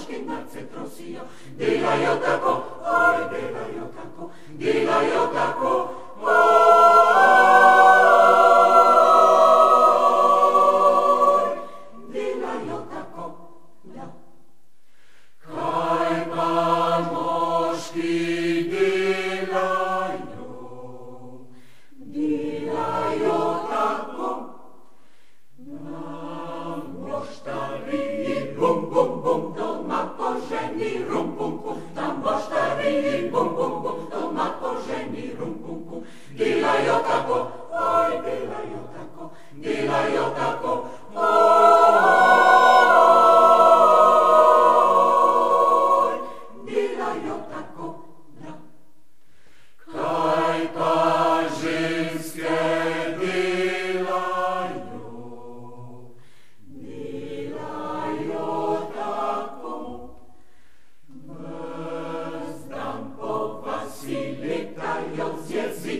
askinatze trozio, dila jotako, oi, dila jotako, dila jotako, oi, dila jotako, moski, Василий Тарел, здесь